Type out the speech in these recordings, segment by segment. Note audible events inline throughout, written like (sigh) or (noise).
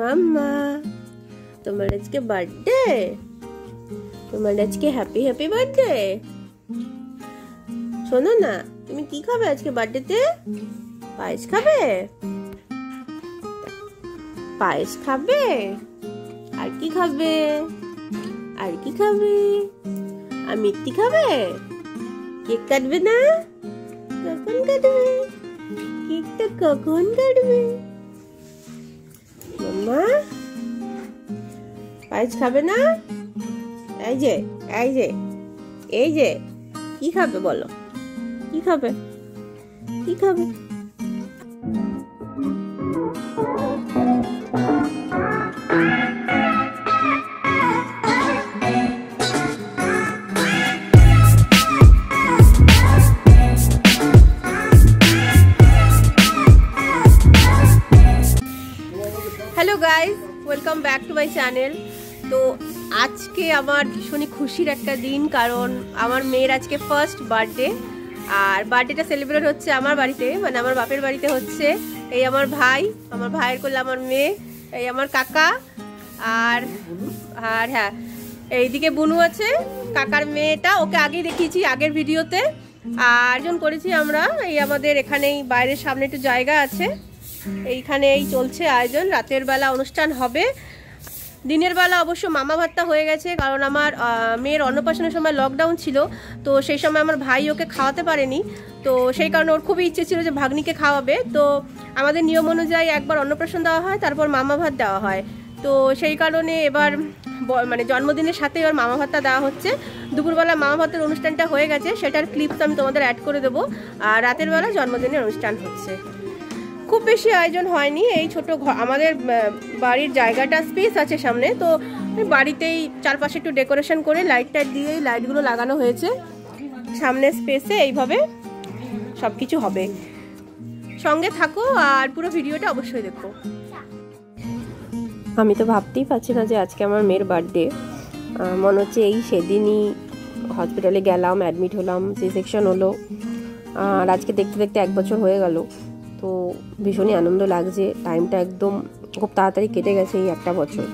মাম্মা, তোমার আজকে বার্থডে তোমার আজকে হ্যাপি হ্যাপি বার্থডে শোনো না, তুমি কি খাবে আজকে বার্থডেতে পায়েস খাবে? পায়েস খাবে? আর কি খাবে? আর কি খাবে? আর মিষ্টি খাবে? কেক কাটবে না? কখন কাটবে? কেকটা কখন কাটবে? মাম্মা পায়েস খাবে না? এই যে এই যে এই যে, কি খাবে বলো? কি খাবে? কি খাবে? Welcome back to my channel তো আজকে আমার ভীষণই খুশির একটা দিন, কারণ আমার মেয়ের আজকে ফার্স্ট বার্থডে আর বার্থডেটা সেলিব্রেট হচ্ছে আমার বাড়িতে মানে আমার বাপের বাড়িতে হচ্ছে এই আমার ভাই, আমার ভাইয়ের করলে আমার মেয়ে, এই আমার কাকা, আর আর হ্যাঁ এইদিকে বুনু আছে, কাকার মেয়েটা, ওকে আগেই দেখিয়েছি আগের ভিডিওতে। আয়োজন করেছি আমরা, এই আমাদের এখানেই বাইরের সামনে একটু জায়গা আছে। এইখানে এই চলছে আয়োজন। রাতের বেলা অনুষ্ঠান হবে। দিনের বেলা অবশ্য মামা ভাতটা হয়ে গেছে কারণ আমার মেয়ের অন্নপ্রাশনের সময় লকডাউন ছিল তো সেই সময় আমার ভাই ওকে খাওয়াতে পারেনি। তো সেই কারণে ওর খুবই ইচ্ছে ছিল যে ভাগ্নিকে খাওয়াবে। তো আমাদের নিয়ম অনুযায়ী একবার অন্নপ্রাশন দেওয়া হয় তারপর মামা ভাত দেওয়া হয়। তো সেই কারণে এবার মানে জন্মদিনের সাথে এবার মামা ভাতটা দেওয়া হচ্ছে। দুপুরবেলা মামা ভাতের অনুষ্ঠানটা হয়ে গেছে সেটার ক্লিপস আমি তোমাদের অ্যাড করে দেবো। আর রাতের বেলা জন্মদিনের অনুষ্ঠান হচ্ছে। খুব বেশি আয়োজন হয়নি। এই ছোট আমাদের বাড়ির জায়গাটা স্পেস আছে সামনে, তো বাড়িতেই চারপাশে একটু ডেকোরেশন করে লাইট টাইট দিয়ে লাইটগুলো লাগানো হয়েছে। সামনে স্পেসে এইভাবে সব কিছু হবে। সঙ্গে থাকো আর পুরো ভিডিওটা অবশ্যই দেখো। আমি তো ভাবতেই পারছি না যে আজকে আমার মেয়ের বার্থডে মনে হচ্ছে এই সেদিনই হসপিটালে গেলাম অ্যাডমিট হলাম সি সেকশন হলো। আর আজকে দেখতে দেখতে এক বছর হয়ে গেল। তো ভীষণই আনন্দ লাগছে। টাইমটা একদম খুব তাড়াতাড়ি কেটে গেছে এই একটা বছর।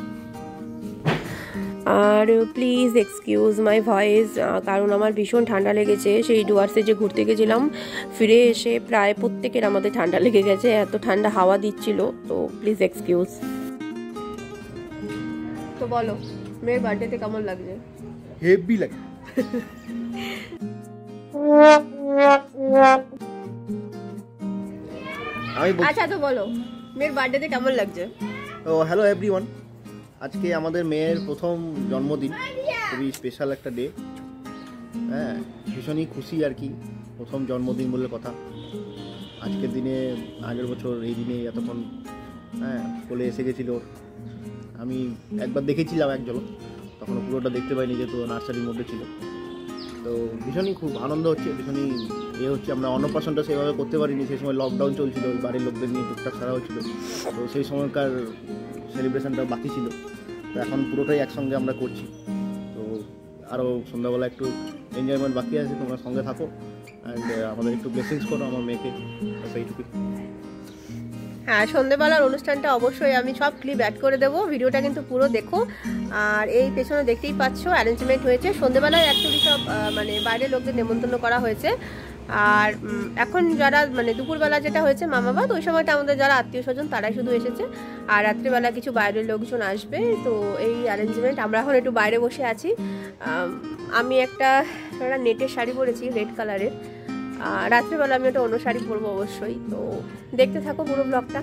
আর প্লিজ এক্সকিউজ মাই ভয়েস কারণ আমার ভীষণ ঠান্ডা লেগেছে। সেই ডুয়ার্সে যে ঘুরতে গেছিলাম ফিরে এসে প্রায় প্রত্যেকের আমাদের ঠান্ডা লেগে গেছে এত ঠান্ডা হাওয়া দিচ্ছিল তো প্লিজ এক্সকিউজ তো বলো মেয়ের বার্থডেতে কেমন লাগছে? হেভি লাগে। (laughs) আমি আচ্ছা তো বলো। মেয়ের বার্থডেতে কেমন লাগছে? ও হ্যালো এভরিওয়ান আজকে আমাদের মেয়ের প্রথম জন্মদিন। খুবই স্পেশাল একটা ডে হ্যাঁ ভীষণই খুশি আর কি প্রথম জন্মদিন বলে কথা। আজকের দিনে আগের বছর এই দিনে এতক্ষণ হ্যাঁ কোলে এসে গেছিল। আমি একবার দেখেছিলাম এক ঝলক তখন পুরোটা দেখতে পাইনি যেহেতু নার্সারির মধ্যে ছিল। তো ভীষণই খুব আনন্দ হচ্ছে ভীষণই এ হচ্ছে আমরা অন্নপ্রাশনটা সেভাবে করতে পারিনি, সেই সময় লকডাউন চলছিল, বাড়ির লোকদের নিয়ে টুকটাক সারা হচ্ছিল। তো সেই সময়কার সেলিব্রেশনটা বাকি ছিল। তো এখন পুরোটাই একসঙ্গে আমরা করছি। তো আরও সন্ধ্যাবেলা একটু এনজয়মেন্ট বাকি আছে, তোমরা সঙ্গে থাকো। অ্যান্ড আমাদের একটু ব্লেসিংস করো আমার মেয়েকে, ব্যাস এইটুকুই। হ্যাঁ সন্ধেবেলার অনুষ্ঠানটা অবশ্যই আমি সব ক্লিপ অ্যাড করে দেবো। ভিডিওটা কিন্তু পুরো দেখো। আর এই পেছনে দেখতেই পাচ্ছ অ্যারেঞ্জমেন্ট হয়েছে। সন্ধেবেলায় অ্যাকচুয়ালি সব মানে বাইরের লোকদের নেমন্তন্ন করা হয়েছে। আর এখন যারা মানে দুপুরবেলা যেটা হয়েছে মামাবাদ, ওই সময়টা আমাদের যারা আত্মীয় স্বজন তারাই শুধু এসেছে। আর রাত্রিবেলা কিছু বাইরের লোকজন আসবে, তো এই অ্যারেঞ্জমেন্ট আমরা এখন একটু বাইরে বসে আছি। আমি একটা একটা নেটের শাড়ি পরেছি রেড কালারের আর রাত্রিবেলা আমি একটা অন্য শাড়ি পরবো অবশ্যই, তো দেখতে থাকো পুরো ব্লগটা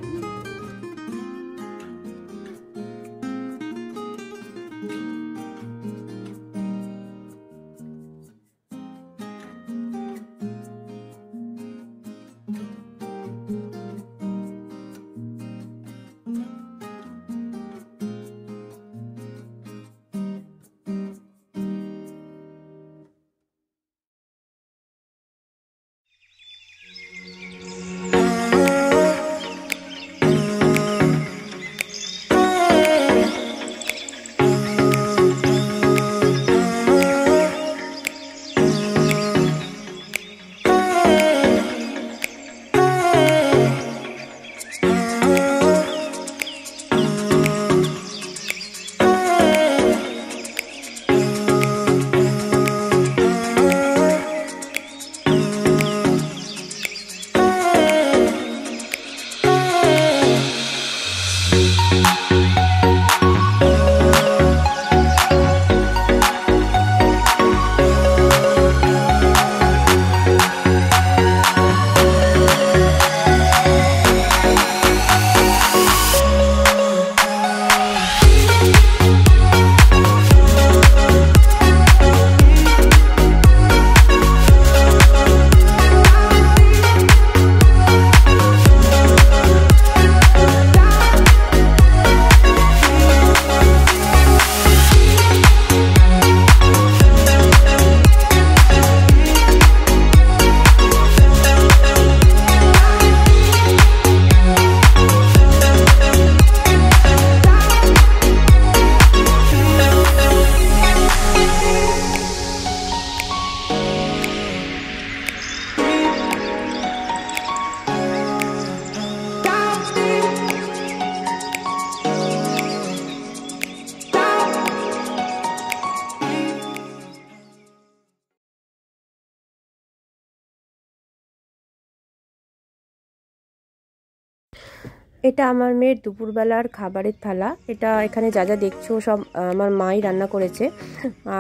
এটা আমার মেয়ের দুপুরবেলার খাবারের থালা। এটা এখানে যা যা দেখছ সব আমার মাই রান্না করেছে।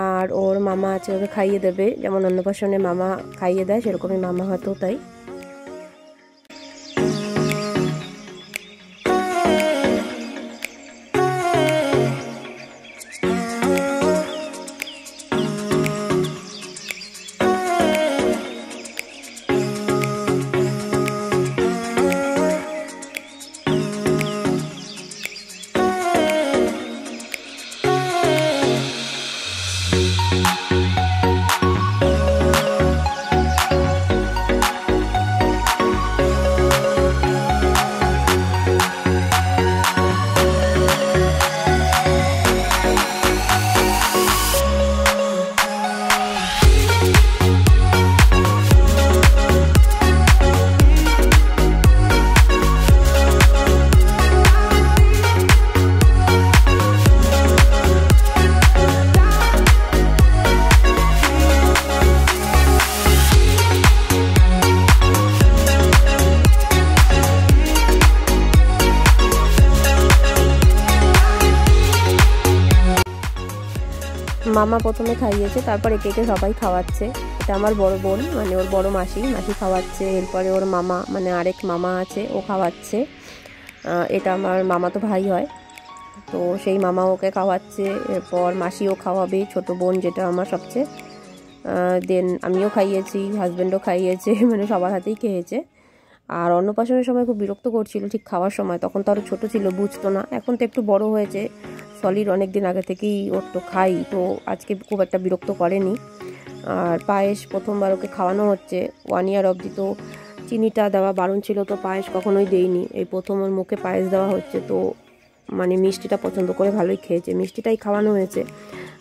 আর ওর মামা আছে, ওকে খাইয়ে দেবে। যেমন অন্নপ্রাশনে মামা খাইয়ে দেয়, সেরকমই মামা হয়তো তাই। মামা প্রথমে খাইয়েছে, তারপর একে একে সবাই খাওয়াচ্ছে। এটা আমার বড় বোন মানে ওর বড় মাসি মাসি খাওয়াচ্ছে, এরপরে ওর মামা মানে আরেক মামা আছে, ও খাওয়াচ্ছে। এটা আমার মামা তো ভাই হয়। তো সেই মামা ওকে খাওয়াচ্ছে, এরপর মাসিও খাওয়াবে, ছোট বোন যেটা আমার সবচেয়ে। দেন আমিও খাইয়েছি হাজব্যান্ডও খাইয়েছে (laughs) মানে সবার হাতেই খেয়েছে। আর অন্নপ্রাশনের সময় খুব বিরক্ত করছিল, ঠিক খাওয়ার সময়। তখন তো আরও ছোটো ছিল, বুঝতো না। এখন তো একটু বড় হয়েছে। সলিড অনেক দিন আগে থেকেই ওর তো খাই, তো আজকে খুব একটা বিরক্ত করেনি। আর পায়েস প্রথমবার ওকে খাওয়ানো হচ্ছে ওয়ান ইয়ার অবধি তো চিনিটা দেওয়া বারণ ছিল, তো পায়েস কখনোই দেইনি। এই প্রথম ওর মুখে পায়েস দেওয়া হচ্ছে, তো মানে মিষ্টিটা পছন্দ করে ভালোই খেয়েছে, মিষ্টিটাই খাওয়ানো হয়েছে।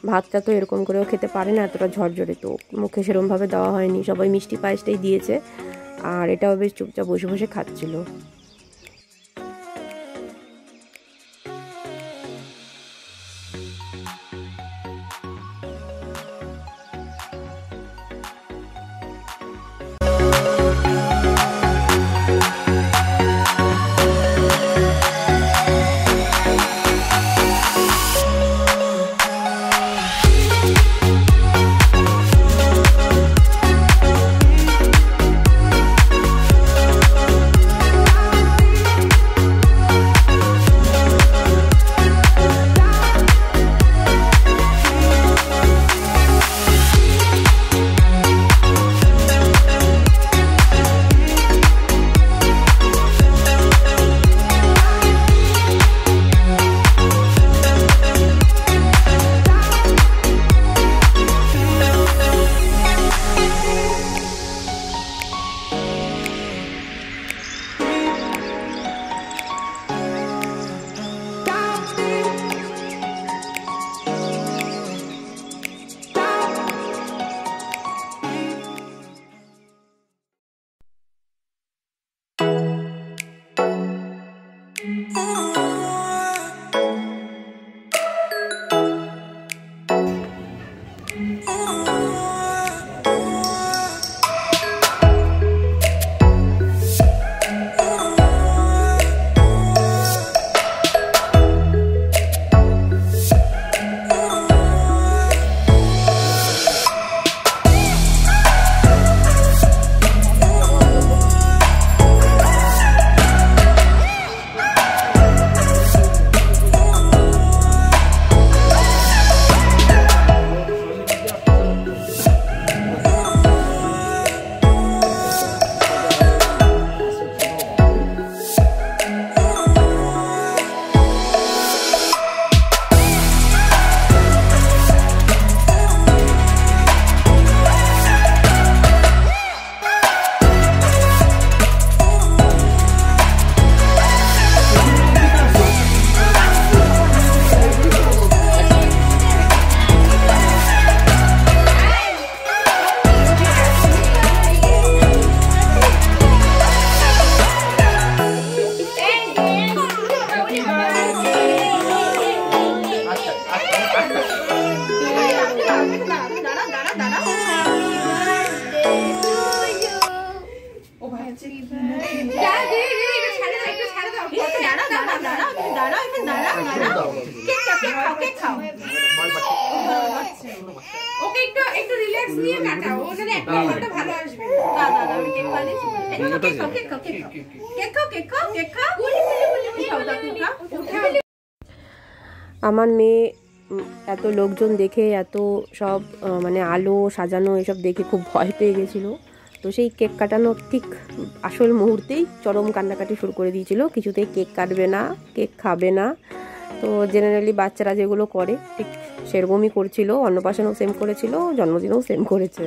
ভাতটা তো এরকম করেও খেতে পারে না, এতটা ঝরঝরে, তো মুখে সেরমভাবে দেওয়া হয়নি। সবাই মিষ্টি পায়েসটাই দিয়েছে, আর এটাও বেশ চুপচাপ বসে বসে খাচ্ছিল। নিয়ে কাটাও ওখানে একটা ভালো আসবে। আমি কেক কেক খাও কেক খাও কেক খাও কেক খাও কেক। খাও কেক খাও খাও দাও আমার মেয়ে এত লোকজন দেখে এত সব মানে আলো সাজানো এসব দেখে খুব ভয় পেয়ে গেছিল। তো সেই কেক কাটানো ঠিক আসল মুহূর্তেই চরম কান্নাকাটি শুরু করে দিয়েছিল। কিছুতেই কেক কাটবে না কেক খাবে না। তো জেনারেলি বাচ্চারা যেগুলো করে ঠিক সেরকমই করছিল অন্নপ্রাশনও সেম করেছিল জন্মদিনেও সেম করেছে।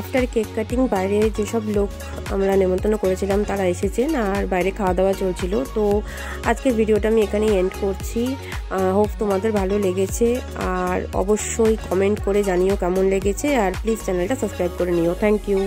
আফটার কেক কাটিং বাইরে যেসব লোক আমরা নেমন্তন্ন করেছিলাম, তারা এসেছেন আর বাইরে খাওয়া দাওয়া চলছিল। তো আজকের ভিডিওটা আমি এখানেই এন্ড করছি। হোপ তোমাদের ভালো লেগেছে। আর অবশ্যই কমেন্ট করে জানিও কেমন লেগেছে। আর প্লিজ চ্যানেলটা সাবস্ক্রাইব করে নিও। Thank you